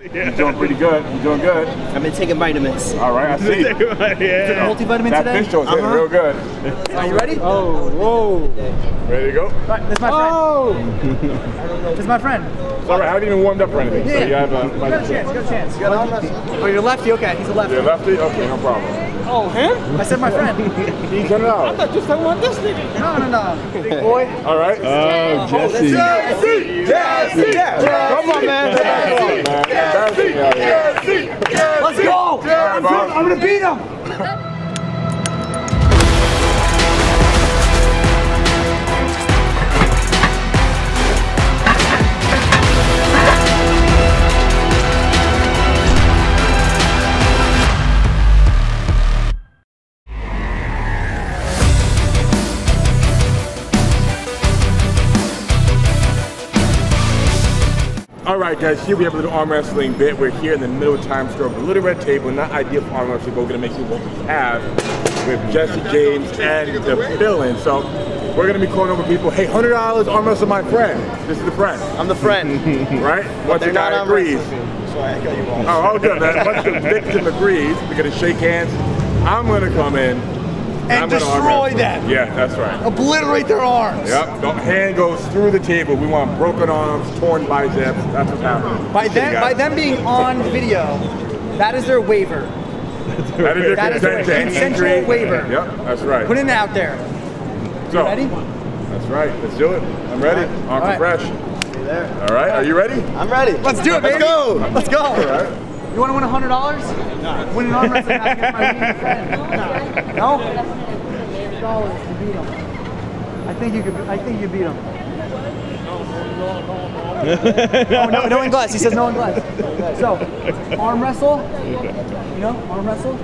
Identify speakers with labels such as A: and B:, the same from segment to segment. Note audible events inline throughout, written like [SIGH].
A: [LAUGHS] You're doing pretty good. You're doing good.
B: I've been taking vitamins.
A: All right, I [LAUGHS] see.
C: yeah.
D: Multivitamin
A: That
D: today?
A: fish was hitting
B: Uh-huh.
A: real good.
D: Are you ready?
C: Oh, whoa.
A: Ready to go?
D: Right, this is my friend.
C: Oh.
D: This is my friend.
A: It's all right. I haven't even warmed up or anything. So
D: Yeah.
A: you have a,
D: You got a chance. You got a chance. You got a Oh, you're lefty. Okay, he's a lefty.
A: You're lefty? Okay, no problem.
C: Oh, him?
D: I said my friend. [LAUGHS]
A: He's coming
C: I
A: out.
C: thought you said one this nigga.
D: No, no, no. Big boy.
A: All right.
C: Oh, Jesse.
A: Jesse! Jesse! Come on, man. Come on, man. Embarrassing me out here.
D: Let's go.
A: I'm gonna-
D: beat him.
A: Guys, here we have a little arm wrestling bit. We're here in the middle of Times Square with a little red table, not ideal for arm wrestling, but we're gonna make you what we have with Jesse James and the fill-in. So we're gonna be calling over people, hey, $100 arm wrestle my friend. This is the friend,
B: I'm the friend. [LAUGHS]
A: right? Once the guy
B: on
A: agrees.
B: So I got you wrong.
A: Oh, man. Once the victim agrees, we're gonna shake hands. I'm gonna come in.
D: And
A: I'm
D: destroy
A: wrestle.
D: them.
A: Yeah, that's right.
D: Obliterate their arms.
A: Yep, the hand goes through the table. We want broken arms, torn biceps. That's what's happening.
D: By
A: See
D: them, by them being on video, that is their waiver.
A: That is their
D: That is
A: consent
D: a
A: to
D: consensual
A: injury.
D: waiver.
A: Yep, that's right.
D: Put it out there.
A: so,
D: Ready?
A: That's right. Let's do it. I'm ready. Arms
D: All
A: are
D: right.
A: fresh. All right. Are you ready?
B: I'm ready.
D: Let's do it, baby.
B: Let's go.
D: Let's go.
A: All right.
D: You want to win hundred dollars? No. Win an arm wrestling match against my leading friend. No. No. Dollars to beat him. I think you could. I think you beat him. oh [LAUGHS] no, no in glass. He says no in glass. So, arm wrestle. You know, arm wrestle.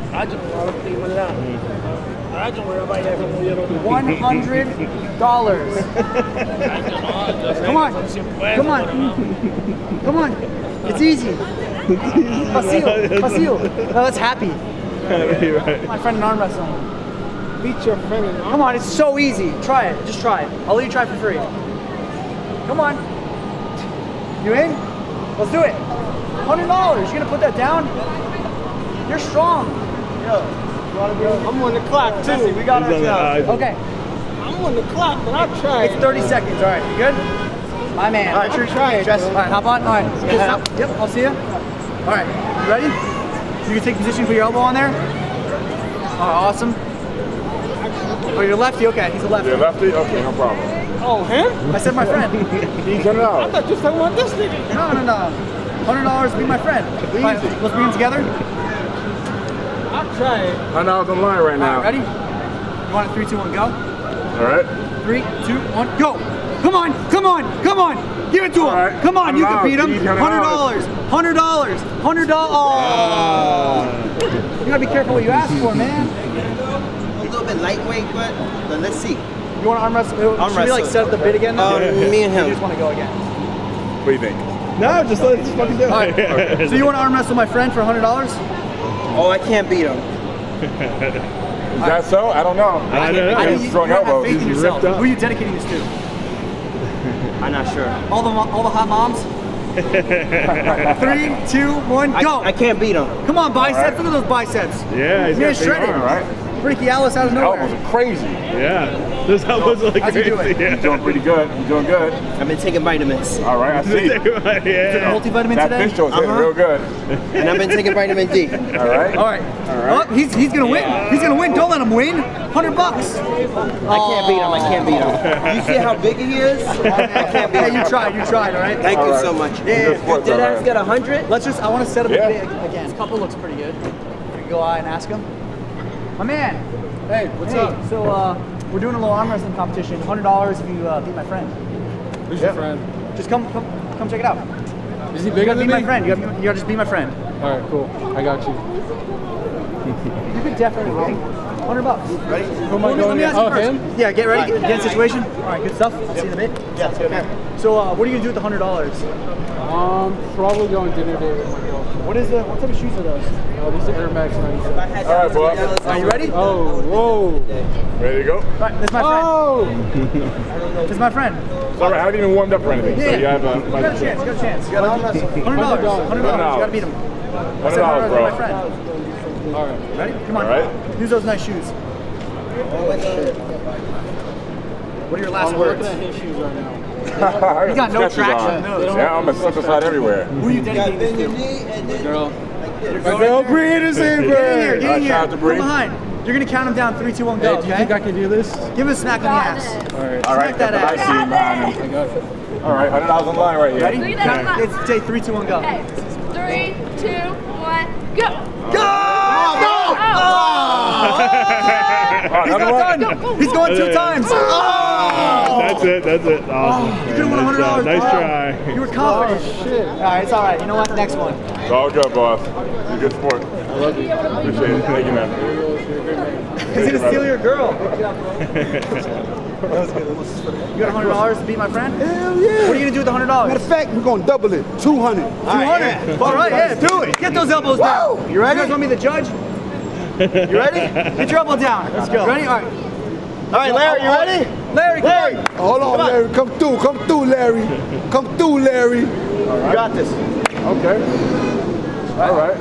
D: One hundred dollars. Come on, come on, come on. It's easy. Basil, Basil. No, that's happy. My friend in arm wrestling.
C: Beat your friend in
D: Come on, it's so easy. Try it. Just try it. I'll let you try for free. Come on. You in? Let's do it. Hundred dollars. You gonna put that down? You're strong. Yo, you wanna be?
C: I'm on the clock, too.
D: We got
C: He's on the
D: ourselves.
C: eye.
D: Okay.
C: I'm on the clock, but I'll try
D: It's 30 seconds. All right. You good? My man.
C: All right,
D: Make sure
C: try it,
D: Dress.
C: bro.
D: All right. Hop on. All right. Yep. I'll see you. All right. You ready? You can take position for your elbow on there. Oh, awesome. Oh, you're lefty. Okay. He's a lefty.
A: You're lefty? Okay, no problem.
C: Oh, him?
D: I said my friend. [LAUGHS]
A: He's coming
C: I thought you said one this nigga.
D: No, no, no. Hundred dollars to be my friend. All right, let's bring them together.
C: I'll try it.
A: I know it's on the line right
D: All
A: now.
D: right, ready? You want it? Three, two, one, go.
A: All right.
D: Three, two, one, go. Come on, come on, come on. Give it to him.
A: All right.
D: Come on,
A: I'm
D: you
A: out.
D: can beat him.
A: $100.
D: Hundred dollars. Hundred dollars. Oh. You gotta be careful what you ask for, man.
B: A little bit lightweight, but, but let's see.
D: You want to arm wrestle?
B: Arm
D: Should we like set up the bid again?
B: Um, me and him.
D: You
B: him.
D: just want to go again.
A: What do you think?
C: No, just let us fucking do
D: All right. So you want to arm wrestle my friend for hundred dollars?
B: Oh, I can't beat him.
A: Is that so? I don't know.
C: I don't know.
D: I
A: Got
D: you, you
A: strong
D: have
A: elbows.
D: faith in yourself. Who are you dedicating this to?
B: I'm not sure.
D: All the all the hot moms. [LAUGHS] Three, two, one, go.
B: I can't beat him.
D: Come on, biceps.
A: All right.
D: Look at those biceps.
C: Yeah, he's
D: Yeah,
C: got
D: shredded.
A: All
C: arms.
A: right.
D: Freaky Alice out of
A: Elbows
D: nowhere.
A: are crazy.
C: Yeah. Those elbows are like
D: How's he
C: crazy.
D: doing?
A: You're doing pretty good. You're doing good.
B: I've been taking vitamins.
A: All right, I see.
C: yeah.
D: Multivitamin
A: That
D: today.
A: fish was hitting
B: Uh-huh.
A: real good.
B: And I've been taking vitamin D. [LAUGHS]
A: All right.
D: All right. All right. Oh, he's he's gonna win. He's gonna win. Don't let him win. Hundred bucks.
B: I can't beat him. I can't beat him. [LAUGHS] You see how big he is? I can't beat
D: Yeah,
B: him.
D: you tried. You tried. All right.
B: Thank
A: All
B: you
A: right.
B: so much.
A: Yeah. sport,
B: Did
A: brother.
B: I get a hundred?
D: Let's just. I want to set up
A: Yeah.
D: a again. This couple looks pretty good. We can go out and ask him. My man.
C: Hey, what's
D: hey,
C: up?
D: So uh, we're doing a little arm wrestling competition. Hundred dollars if you uh, beat my friend.
C: Who's your friend?
D: Just come come come check it out.
C: Is he
D: You
C: bigger
D: gotta
C: than
D: be
C: me?
D: my friend. You gotta, you gotta just be my friend.
C: All right, cool. I got you.
D: You could definitely win. 100 bucks. Ready?
C: Who am I
D: Let me- let
C: going
D: me ask
C: against?
D: you
C: Oh,
D: first.
C: him?
D: Yeah, get ready. Get, get in situation. All right, good stuff. I'll see you in a bit.
B: Yeah, it's good.
D: So, uh, what are you gonna do with the hundred dollars?
C: Um, probably going dinner date with my girlfriend.
D: What is the what type of shoes are those?
C: Oh, these are Air Max 97.
A: All right, boss.
D: Are you ready?
C: Oh, whoa.
A: Ready to go?
D: Right, this is my friend.
C: Oh! [LAUGHS]
D: This is my friend.
A: It's all right. I haven't even warmed up or anything. So
D: Yeah.
A: you have uh, a
D: You got a chance. You got a chance. Hundred dollars. Hundred dollars. Hundred dollars. You gotta beat him.
A: $100,
D: $100
A: bro.
D: My friend.
C: All right.
D: Ready? Come on.
A: All right.
D: Use those nice shoes. What are your last
C: I'm
D: words?
C: looking at his shoes right now. [LAUGHS]
A: you
D: got no traction. No,
A: Yeah, I'm gonna slip aside everywhere.
D: Who are you dedicating this to?
C: Girl.
D: My girl Bree Anderson, bro. Get in here. Get in
A: to
D: here.
A: Bree.
D: Come behind. You're gonna count them down. Three, two, one, go.
C: Hey, do you think I can do this?
D: Give him a smack on the ass.
C: All right.
A: All right,
D: that
A: got the
D: ass.
A: ice cream behind him.
C: I got it.
A: All right, hundred dollars on the line right here.
D: Ready?
E: Look at that.
D: Count- It's say three, two, one, go.
E: Okay, three, two, one, go.
A: Oh,
D: He's
A: another
D: not
A: one?
D: done. He's going two times. Oh! oh!
F: That's it. That's it. Awesome.
D: You could have won
F: Nice job.
D: $100.
F: Nice
D: Oh.
F: try.
D: You were confident.
C: Oh, shit.
D: All right, it's all right. You know what? Next one.
A: It's all good, boss. You're a good sport. I love you. Appreciate it. Thank you, man.
D: He's gonna steal your girl. [LAUGHS] that was good. You got hundred dollars to beat my friend?
G: Hell yeah.
D: What are you gonna do with the $100?
G: Matter of fact, we're gonna double it. 200.
D: Two hundred. All right, yeah, do it. Get those elbows down. You ready? You guys want me to judge? [LAUGHS] You ready? Get your elbow down. Let's go. Ready? All right.
B: All right, Larry, you ready?
D: Larry, come
B: Larry.
G: Hold on, Larry. Come through. Come through, Larry. Come through, Larry.
B: you got this.
A: Okay. All right.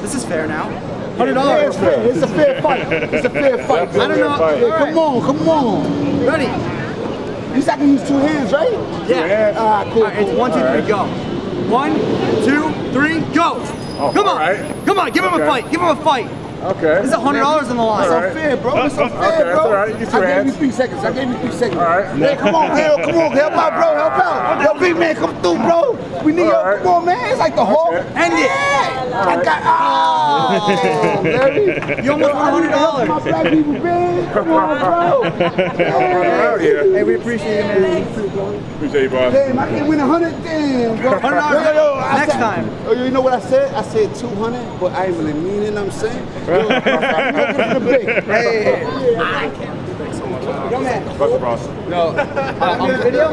D: This is fair now. Hundred dollars.
G: it's fair. It's a fair fight. [LAUGHS] It's a fair fight.
D: I don't know.
A: fight.
D: All right.
G: come on, come on.
D: Ready?
G: Least I can use two hands, right?
D: Yeah.
G: All right, ah, cool.
D: All right, it's
G: cool.
D: one, two, three, go. One, two, three, go. Oh,
A: come
D: on.
A: right.
D: Come on, give him
A: Okay.
D: a fight. Give him a fight.
A: Okay.
D: This is hundred dollars on the line.
G: It's
A: All right.
G: unfair, bro. It's unfair,
A: Okay,
G: bro.
A: that's all right. You two
G: I gave you three seconds. I gave you three seconds.
A: All right.
G: Hey, come on, hell, come on, help out, bro, help out. Yo, big man, come through, bro. We need
A: All
G: your,
A: right.
G: come on, man. It's like the Hulk.
A: Okay.
D: End it.
G: I got, ah. oh, Larry.
D: You almost won hundred
G: My black people, man. Come on, bro. [LAUGHS]
A: Out.
D: Hey, we appreciate you, man.
A: Appreciate you, boss.
G: Damn, I can't win a hundred. Damn, bro.
D: Hundred dollars.
G: Yo, yo, yo,
D: Next
G: said-
D: time.
G: Oh, you know what I said? I said 200, but I ain't really mean it, I'm saying. [LAUGHS] Yo, I'm looking for the big.
D: Hey. Young man.
A: Bust the boss.
D: Uh, on the video?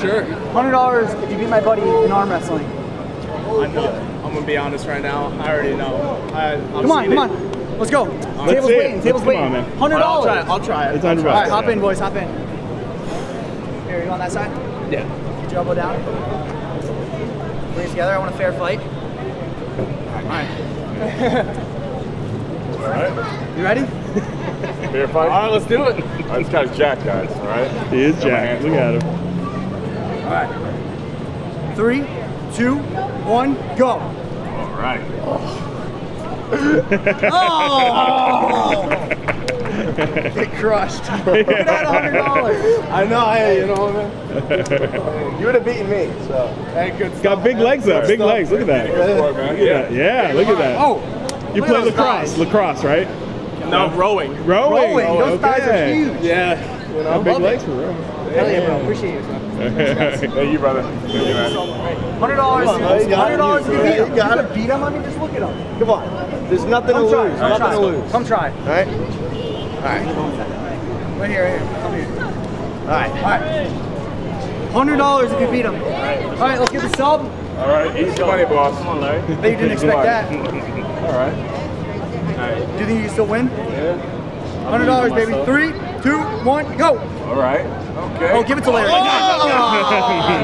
C: Sure.
D: Hundred dollars if you beat my buddy in arm wrestling.
H: I know. I'm gonna be honest right now. I already know. I, I'm
D: Come on,
H: seeing
D: come
H: it.
D: on. Let's go.
F: Let's
D: Table's
F: see it.
D: waiting. Table's
F: Come
D: waiting.
F: on, man.
D: Hundred
H: I'll try it.
D: dollars.
H: I'll try it.
F: It's under
D: All right,
F: bucks.
D: hop in, boys. Hop in. Here, you on that side?
H: Yeah.
D: Get your elbow down. Bring it together. I want a fair fight. All right.
A: All right.
D: You ready?
A: Fair fight.
H: All right, let's do it.
A: All right, this guy's Jack, guys. All right.
F: He is
A: Got
F: Jack. Look at him.
D: All right. Three, two, one, go.
A: All right. [LAUGHS]
D: Oh! [LAUGHS] Get crushed. Look at that hundred dollars.
H: I know. Hey, you know, man. [LAUGHS] You would have beaten me. So, hey, good stuff.
F: Got big legs though. Big legs. Look at that.
A: Sport, man.
F: Yeah, yeah. Look at that.
D: Oh,
F: You play lacrosse.
D: thighs.
F: Lacrosse, right?
H: No, rowing.
F: Rowing.
D: Rowing. Oh, those thighs are huge.
H: Yeah. You know.
F: Big
D: love
F: legs for rowing.
D: Hell yeah, bro. Appreciate you, man. [LAUGHS]
A: Thank you, brother. Thank you, man.
D: Hundred dollars.
B: Come on. You got it.
D: Hundred dollars you
B: You
D: beat him.
B: got
D: You
B: it.
D: could beat him. I mean, just look at him.
B: Come on. There's nothing to
D: Come try.
B: lose.
D: Come
B: Nothing
D: try.
B: to lose.
D: Come try.
B: All right.
D: Right here, right here. Come here.
B: All right.
D: All right. Hundred dollars if you beat him. All right, let's get the sub.
A: All right. Easy money, boss. Come on, Larry.
D: Bet you didn't expect that. [LAUGHS]
A: All right.
D: Do you think you can still win? Yeah. Hundred dollars, baby. Three, two, one, go.
A: All right. Okay.
D: Oh, give it to Larry. Oh!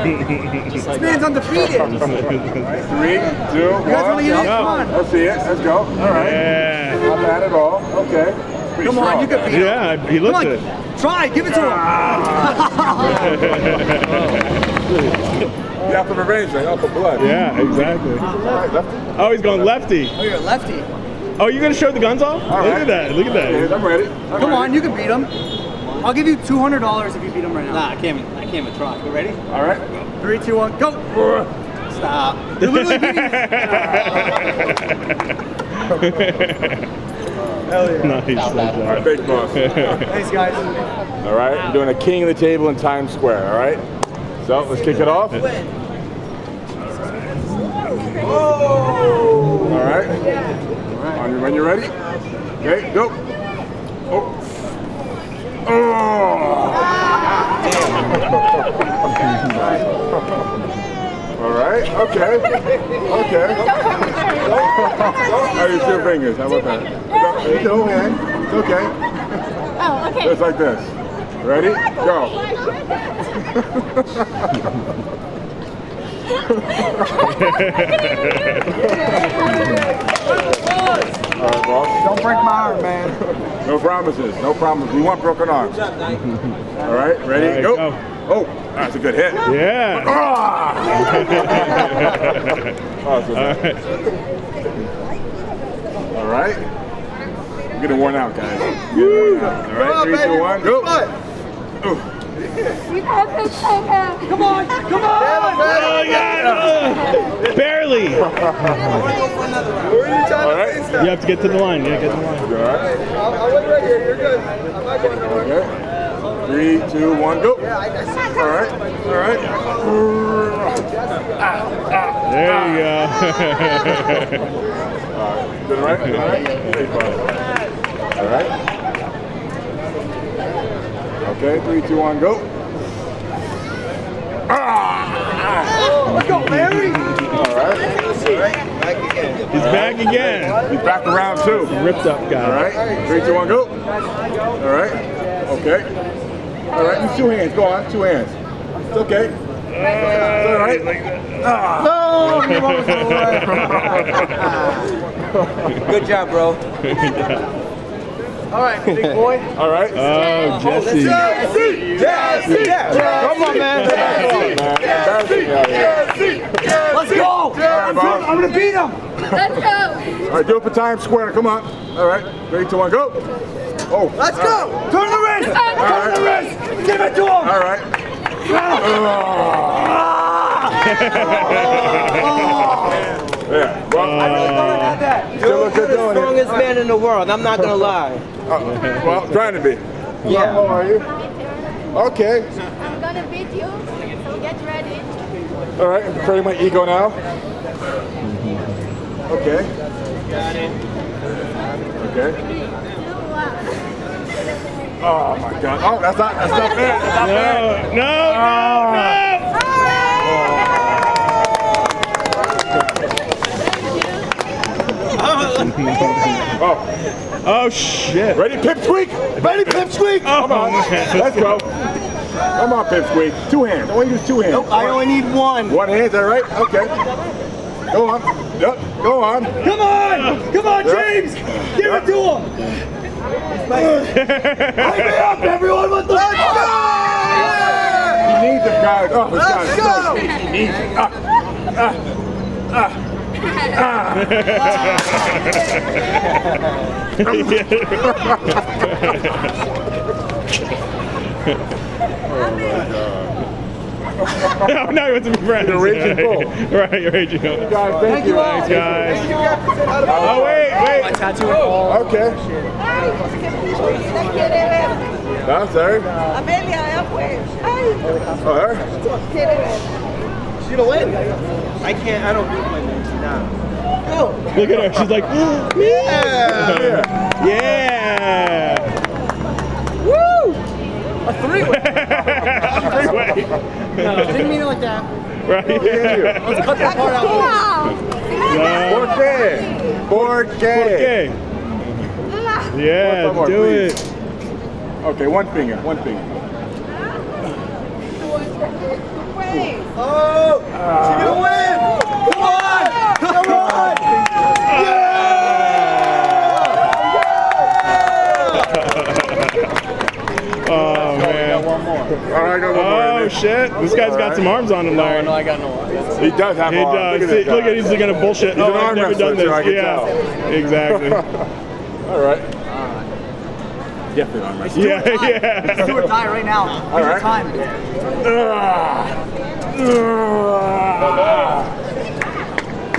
D: [LAUGHS] This man's undefeated. You
A: Three, two, one.
D: guys want to get it? Come on.
A: Let's see it. Let's go. All right.
F: Yeah.
A: Not bad at all. Okay. Pretty
D: Come on, you can
A: man.
D: beat him.
F: Yeah, he
D: Come
F: looks
D: on,
F: it.
D: try. Give it to him.
A: You have to revenge, man. Up for blood.
F: Yeah, exactly.
A: All right.
F: Oh, he's going lefty.
D: Oh, you're a lefty.
F: Oh, you're gonna show the guns off?
A: All
F: Look
A: right.
F: at that. Look at
A: Okay,
F: that.
A: I'm ready. I'm
D: Come
A: ready.
D: on, you can beat him. I'll give you two hundred dollars if you beat him right now.
B: Nah, I can't. I can't even try. You ready?
A: All right.
D: Three, two, one, go.
B: Stop.
D: You're literally beating him. [LAUGHS] [LAUGHS] [LAUGHS] Hell yeah.
F: nice. nice
A: All right,
F: job.
A: big boss. [LAUGHS]
D: Thanks, guys.
A: All right. I'm doing a king of the table in Times Square. All right. So let's kick it off. All right. On your- When you're ready. Okay, go. Oh. Oh. [LAUGHS] All right, okay, okay. How you two fingers, how about that? It's no hand, it's okay.
E: Oh, okay.
A: Just like this. Ready? Go. [LAUGHS] All right, boss.
B: Don't break my arm, man.
A: No promises, no promises. We want broken arms. All right, ready?
F: All right,
A: go.
F: go.
A: Oh, that's a good hit.
F: Yeah.
A: Ah! Awesome.
F: All right.
A: All right. I'm getting worn out, guys. Worn out. All right, three, two, one, go. Ooh.
D: Come on, come on!
F: Oh, yeah. Barely. You
A: All right.
F: have to get to the line. Yeah, get to the line.
A: All right.
H: I'll wait right here. You're good. I'm not going nowhere.
A: Okay. Three, two, one, go. All right. All right.
F: There you go. [LAUGHS]
A: Good, right? All right. Very fun. All right. Okay, three, two, one, go. Ah!
D: Let's go, Larry!
A: All right.
F: He's back again.
A: He's back around too.
F: Ripped up guy.
A: right. Three, two, one, go. All right. Okay. All right. Use two hands. Go on. Two hands. It's okay. It's all right. Ah.
B: No, you almost away. Good job, bro. [LAUGHS]
D: All right, big boy.
A: All right.
F: Oh, Jesse.
A: Oh, Jesse! Jesse!
B: Come on, man.
A: Embarrassing out here.
D: Let's go! I'm gonna beat him!
E: Let's go.
A: All right, do it for Times Square. Come on. All right. Three, two, one, go. Oh.
D: Let's go! Turn the wrist!
A: All
D: Turn the wrist! Give it to him!
A: All right. Ah. Oh. Ah. Yeah. Well,
D: I really thought I had that.
A: still look good
B: the
A: doing it.
B: strongest man in the world. I'm not gonna lie.
A: Uh, well, trying to be.
B: Yeah.
A: How are you? Okay.
E: I'm gonna beat you, so get ready.
A: All right. I'm creating my ego now. Okay. Got it. Okay. Oh my God. Oh, that's not. That's not fair. That's not fair.
F: No, no, no, no.
A: Oh,
F: Oh, shit.
A: ready, Pipsqueak? Ready, Pipsqueak? Come on. Let's go. Come on, Pipsqueak. Two hands. I want you to use two hands.
B: I only need one.
A: One hand, is that right? Okay. Go on. Yep. Go on.
D: Come on! Come on, James! Give it to him! [LAUGHS] Hype me up, everyone! What the Let's go!
A: He needs it, guys. Oh,
D: Let's
A: guy's
D: go!
A: He needs it. Ah, ah, Oh,
F: no, now he wants to be friends.
A: You're raging bull.
F: Right, you're raging bull.
A: guys, thank, you.
F: Thanks, guys.
H: You have to say hi to
F: Oh, wait, wait.
D: Tattoo and all.
A: Okay. That's her.
I: Amelia, é pues. Ay,
A: Oh, her?
I: quiere ver.
B: She's gonna win. I can't. I don't beat my mates. Nah.
F: Look at her. She's like,
A: Yeah.
F: yeah.
D: woo, A three-way. [LAUGHS]
F: Three-way.
D: Didn't mean it like that.
F: Right.
A: Oh, yeah.
D: Let's cut that part out.
F: No.
A: Porque. Porque.
F: Okay. Yeah,
A: One more,
F: do
A: please.
F: it.
A: Okay, one finger, one finger.
I: Wait.
B: Oh, she's gonna win. Come on. Come on.
F: Oh, man.
A: All right, I got one more.
F: Oh, shit. This guy's got some arms on him, Larry.
D: No, I got no one.
A: He does have
F: He
A: arms.
F: does.
A: Look at this
F: Look at he's gonna bullshit.
A: He's
F: oh,
A: an
F: I've never done this.
A: too, I can
F: yeah, exactly. [LAUGHS]
A: All right. Definitely arm wrestling.
F: yeah, yeah.
D: Let's do or die right now. Here's
A: All
D: your
A: right.
D: time.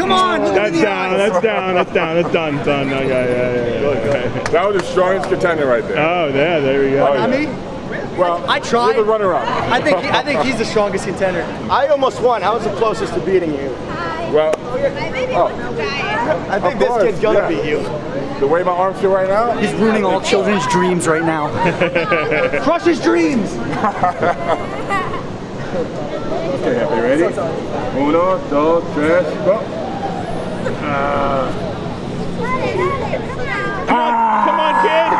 D: Come on! Look at
F: That's
D: the
F: down. That's down. That's down. That's done. Done. Okay, yeah, yeah, yeah. Okay.
A: That was the strongest contender right there.
F: Oh, yeah. There we go.
A: Oh,
D: I mean,
A: Well,
D: I tried.
A: You're the runner-up.
D: I think he, I think he's the strongest contender.
H: I almost won. I was the closest to beating you.
I: Hi.
A: Well, oh.
H: I think this kid's gonna
A: yeah.
H: beat you.
A: the way my arms feel right now,
D: He's ruining all children's dreams right now. [LAUGHS] Crush his dreams. [LAUGHS]
A: Okay, happy, ready? Uno, dos, tres, go.
F: Come on, come on, kid.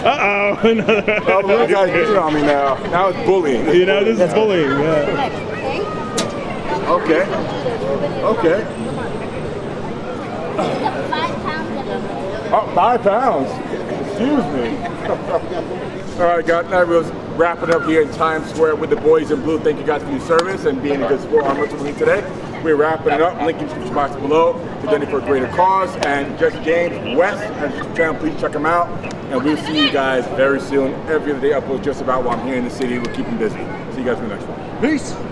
F: Uh oh. Another.
A: Oh, you guys beating on me now. Now it's bullying.
F: You know, this is bullying. Yeah.
A: Okay. Okay. Oh, five pounds. Excuse me. [LAUGHS] All right, guys. that. Wrapping up here in Times Square with the boys in blue. Thank you guys for your service and being a good sport on Wrestling League today. We're wrapping it up. Link in the description box below. Doing it for a greater cause. And Jesse James West and his channel, please check him out. And we'll see you guys very soon. Every other day upload just about while I'm here in the city. We're keeping busy. See you guys in the next one.
D: Peace.